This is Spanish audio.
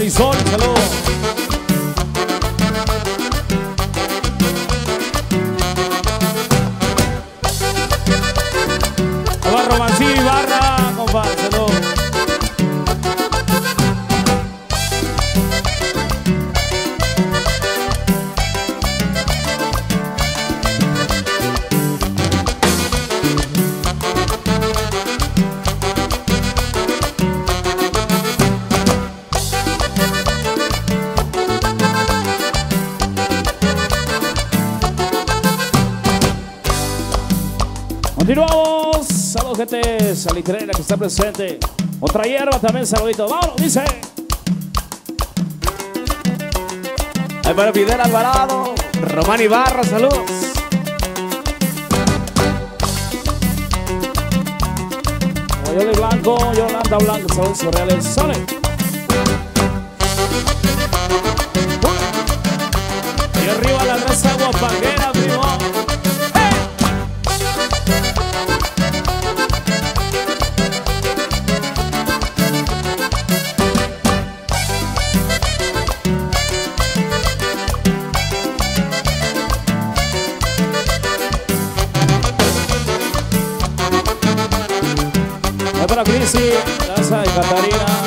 Marisol, saludos. Hola, Romancillo Ibarra, Continuamos. Saludos, gente. Salitrera que está presente. Otra hierba también, saludito. Vámonos, dice. Ahí para Fidel Alvarado, Román Ibarra, saludos. Yoli Blanco, Yolanda Blanco, saludos surreales. Sale. Y arriba la raza guapanguera, para Chrissy, de Catarina.